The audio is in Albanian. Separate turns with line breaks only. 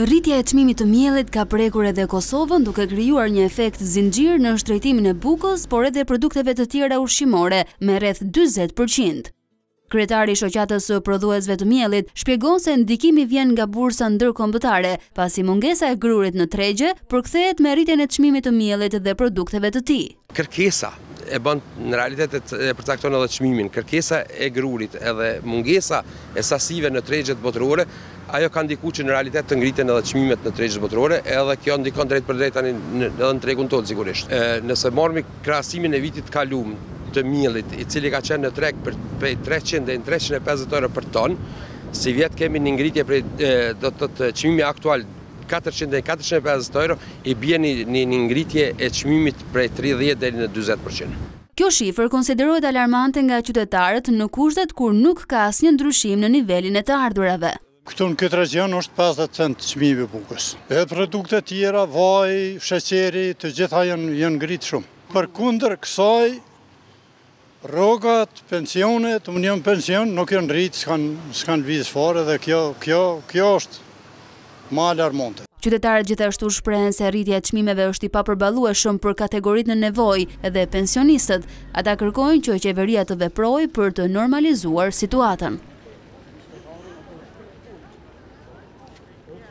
Rritja e çmimit të miellit ka prekur edhe Kosovën, duke krijuar një efekt zinxhir në shtrejtimin e bukës, por edhe produkteve të tjera ushqimore, me rreth dyzet për qind. Kryetari i Shoqatës së Prodhuesve të Miellit shpjegon se ndikimi vjen nga bursa ndërkombëtare, pasi mungesa e grurit në tregje përkthehet me rritjen e çmimit të miellit dhe produkteve të tij.
Kërkesa e bën në realitet e përcakton edhe çmimin. Kërkesa e grurit edhe mungesa e sasive në tregjet botërore, ajo ka ndikuar që në realitet të ngriten edhe çmimet në tregjet botërore, edhe kjo ndikon drejtpërdrejt tani edhe në tregun tonë sigurisht. Nëse marrim krahasimin e vitit të kaluar të miellit, i cili ka qenë në treg për prej treqind deri në treqind e pesëdhjetë euro për ton, sivjet kemi një ngritje prej do të thotë çmimi aktual Katërqind deri në katërqind e pesëdhjetë euro i bie një ngritje e çmimit prej tridhjetë deri në dyzet për qind.
Kjo shifër konsiderohet alarmante nga qytetarët në kushtet kur nuk ka asnjë ndryshim në nivelin e të ardhurave.
Këtu në këtë regjion është pesëdhjetë cent çmimi i bukës. Edhe produktet tjera, vaji, sheqeri, të gjitha janë ngritë shumë. Përkundër kësaj, Rrogat, pensionet, unë jam pension, nuk janë rritë, s'kanë lëvizë fare dhe kjo, kjo, kjo është ma alarmonte.
Qytetarët gjithashtu shprehen se rritja e çmimeve është i papërballueshëm për kategoritë në nevojë dhe pensionistët. Ata kërkojnë që qeveria të veprojë për të normalizuar situatën.